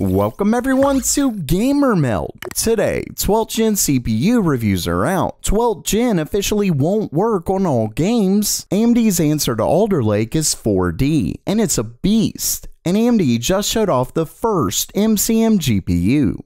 Welcome everyone to Gamer Meld. Today, 12th gen CPU reviews are out. 12th gen officially won't work on all games. AMD's answer to Alder Lake is 4D, and it's a beast. And AMD just showed off the first MCM GPU.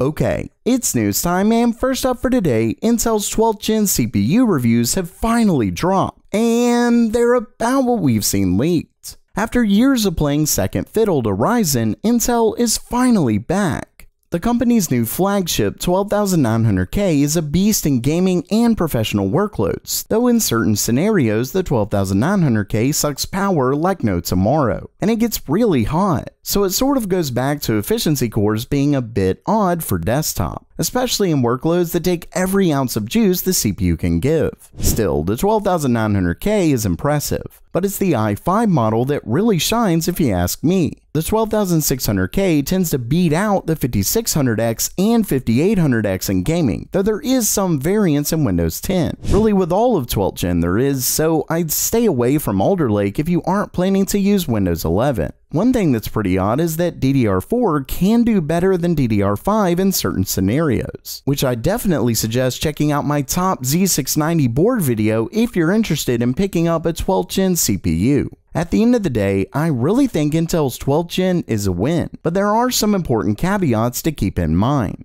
Okay, it's news time, and first up for today, Intel's 12th gen CPU reviews have finally dropped, and they're about what we've seen leaked. After years of playing second fiddle to Ryzen, Intel is finally back. The company's new flagship 12900K is a beast in gaming and professional workloads, though in certain scenarios the 12900K sucks power like no tomorrow, and it gets really hot. So it sort of goes back to efficiency cores being a bit odd for desktop, especially in workloads that take every ounce of juice the CPU can give. Still, the 12900K is impressive, but it's the i5 model that really shines if you ask me. The 12600K tends to beat out the 5600X and 5800X in gaming, though there is some variance in Windows 10. Really with all of 12th gen there is, so I'd stay away from Alder Lake if you aren't planning to use Windows 11. One thing that's pretty odd is that DDR4 can do better than DDR5 in certain scenarios, which I definitely suggest checking out my top Z690 board video if you're interested in picking up a 12th gen CPU. At the end of the day, I really think Intel's 12th gen is a win, but there are some important caveats to keep in mind.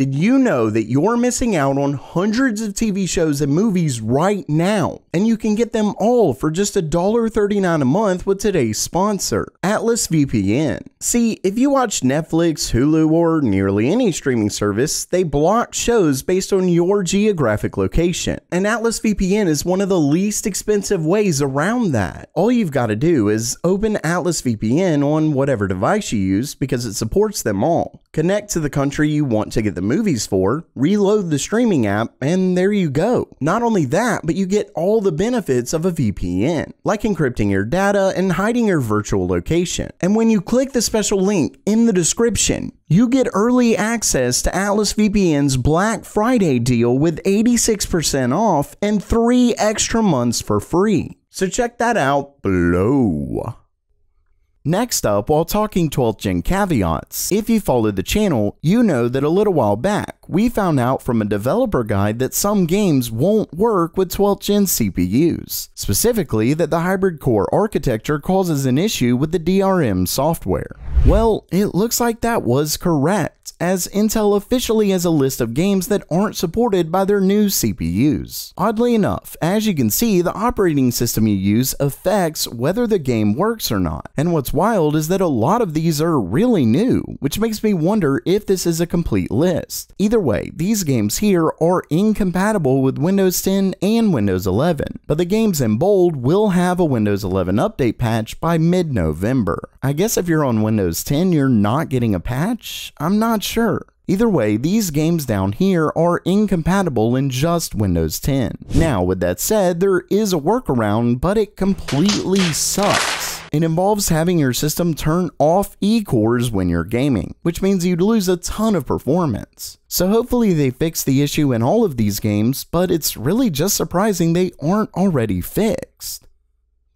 Did you know that you're missing out on hundreds of TV shows and movies right now? And you can get them all for just $1.39 a month with today's sponsor, Atlas VPN. See, if you watch Netflix, Hulu, or nearly any streaming service, they block shows based on your geographic location. And Atlas VPN is one of the least expensive ways around that. All you've got to do is open Atlas VPN on whatever device you use because it supports them all. Connect to the country you want to get the movies for, reload the streaming app, and there you go. Not only that, but you get all the benefits of a VPN, like encrypting your data and hiding your virtual location. And when you click the special link in the description, you get early access to Atlas VPN's Black Friday deal with 86% off and 3 extra months for free. So check that out below. Next up, while talking 12th gen caveats, if you followed the channel, you know that a little while back, we found out from a developer guide that some games won't work with 12th gen CPUs. Specifically, that the hybrid core architecture causes an issue with the DRM software. Well, it looks like that was correct, as Intel officially has a list of games that aren't supported by their new CPUs. Oddly enough, as you can see, the operating system you use affects whether the game works or not, and what's wild is that a lot of these are really new, which makes me wonder if this is a complete list. Either way, these games here are incompatible with Windows 10 and Windows 11, but the games in bold will have a Windows 11 update patch by mid-November. I guess if you're on Windows 10 you're not getting a patch? I'm not sure. Either way, these games down here are incompatible in just Windows 10. Now, with that said, there is a workaround, but it completely sucks. It involves having your system turn off E-cores when you're gaming, which means you'd lose a ton of performance. So hopefully they fix the issue in all of these games, but it's really just surprising they aren't already fixed.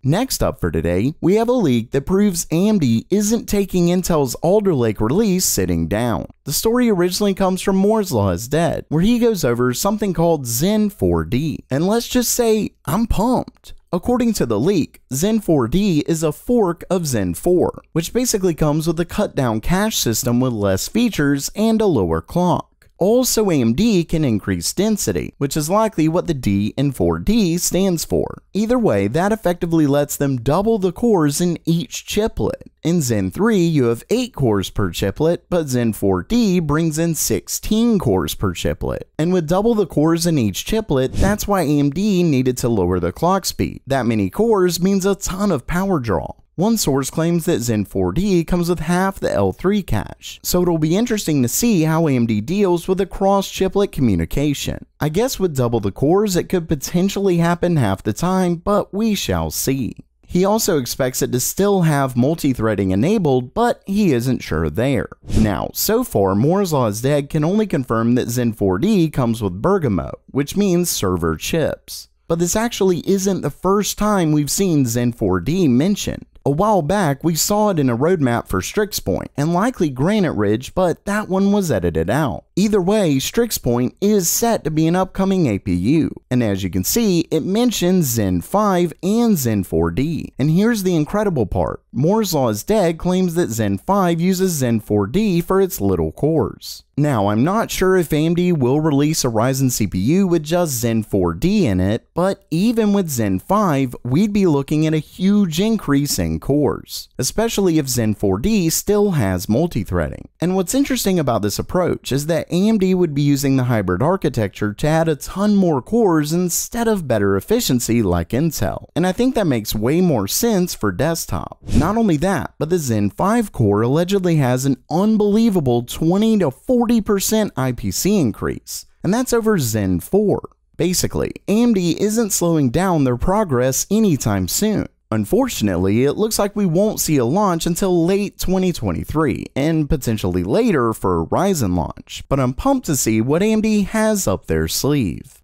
Next up for today, we have a leak that proves AMD isn't taking Intel's Alder Lake release sitting down. The story originally comes from Moore's Law is Dead, where he goes over something called Zen 4D. And let's just say, I'm pumped. According to the leak, Zen 4D is a fork of Zen 4, which basically comes with a cut down cache system with less features and a lower clock. Also, AMD can increase density, which is likely what the D in 4D stands for. Either way, that effectively lets them double the cores in each chiplet. In Zen 3, you have 8 cores per chiplet, but Zen 4D brings in 16 cores per chiplet. And with double the cores in each chiplet, that's why AMD needed to lower the clock speed. That many cores means a ton of power draw. One source claims that Zen 4D comes with half the L3 cache, so it'll be interesting to see how AMD deals with the cross-chiplet communication. I guess with double the cores it could potentially happen half the time, but we shall see. He also expects it to still have multi-threading enabled, but he isn't sure there. Now, so far, Moore's Law is Dead can only confirm that Zen 4D comes with Bergamo, which means server chips. But this actually isn't the first time we've seen Zen 4D mentioned. A while back, we saw it in a roadmap for Strix Point and likely Granite Ridge, but that one was edited out. Either way, Strix Point is set to be an upcoming APU, and as you can see, it mentions Zen 5 and Zen 4D. And here's the incredible part. Moore's Law is Dead claims that Zen 5 uses Zen 4D for its little cores. Now, I'm not sure if AMD will release a Ryzen CPU with just Zen 4D in it, but even with Zen 5, we'd be looking at a huge increase in cores, especially if Zen 4D still has multi-threading. And what's interesting about this approach is that AMD would be using the hybrid architecture to add a ton more cores instead of better efficiency like Intel. And I think that makes way more sense for desktop. Not only that, but the Zen 5 core allegedly has an unbelievable 20 to 40% IPC increase, and that's over Zen 4. Basically, AMD isn't slowing down their progress anytime soon. Unfortunately, it looks like we won't see a launch until late 2023, and potentially later for a Ryzen launch, but I'm pumped to see what AMD has up their sleeve.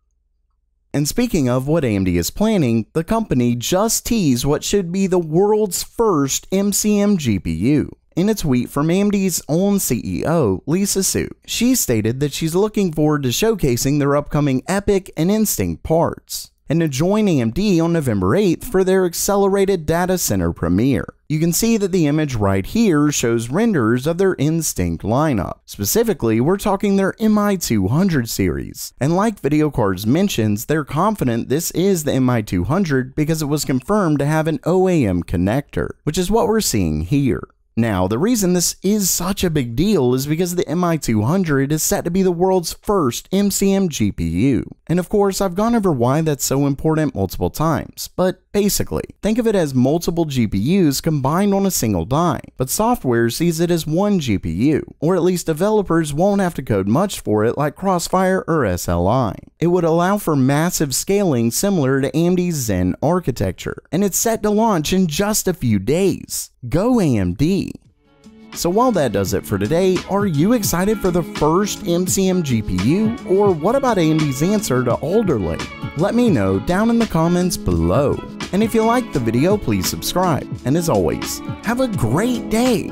And speaking of what AMD is planning, the company just teased what should be the world's first MCM GPU. In a tweet from AMD's own CEO, Lisa Su, she stated that she's looking forward to showcasing their upcoming EPYC and Instinct parts and to join AMD on November 8th for their accelerated data center premiere. You can see that the image right here shows renders of their Instinct lineup. Specifically, we're talking their MI200 series. And like VideoCardz mentions, they're confident this is the MI200 because it was confirmed to have an OAM connector, which is what we're seeing here. Now, the reason this is such a big deal is because the MI200 is set to be the world's first MCM GPU. And of course, I've gone over why that's so important multiple times, but basically, think of it as multiple GPUs combined on a single die, but software sees it as one GPU, or at least developers won't have to code much for it like Crossfire or SLI. It would allow for massive scaling similar to AMD's Zen architecture, and it's set to launch in just a few days. Go AMD! So while that does it for today, are you excited for the first MCM GPU? Or what about AMD's answer to Alder Lake? Let me know down in the comments below. And if you liked the video, please subscribe. And as always, have a great day!